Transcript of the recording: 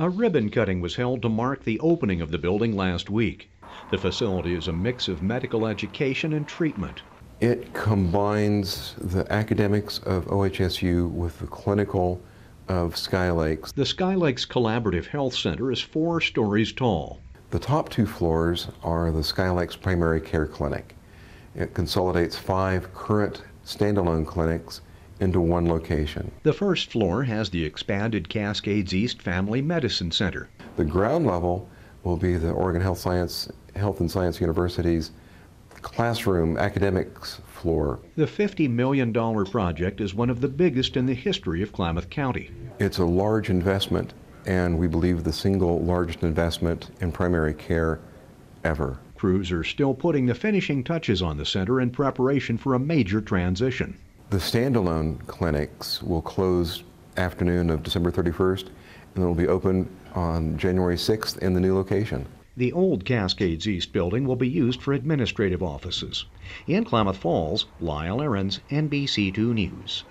A ribbon cutting was held to mark the opening of the building last week. The facility is a mix of medical education and treatment. It combines the academics of OHSU with the clinical of Sky Lakes. The Sky Lakes Collaborative Health Center is four stories tall. The top two floors are the Sky Lakes Primary Care Clinic. It consolidates five current standalone clinics into one location. The first floor has the expanded Cascades East Family Medicine Center. The ground level will be the Oregon Health Science Health and Science University's classroom academics floor. The $50 million project is one of the biggest in the history of Klamath County. It's a large investment, and we believe the single largest investment in primary care ever. Crews are still putting the finishing touches on the center in preparation for a major transition. The standalone clinics will close afternoon of December 31st, and they'll be open on January 6th in the new location. The old Cascades East building will be used for administrative offices. In Klamath Falls, Lyle Ahrens, NBC2 News.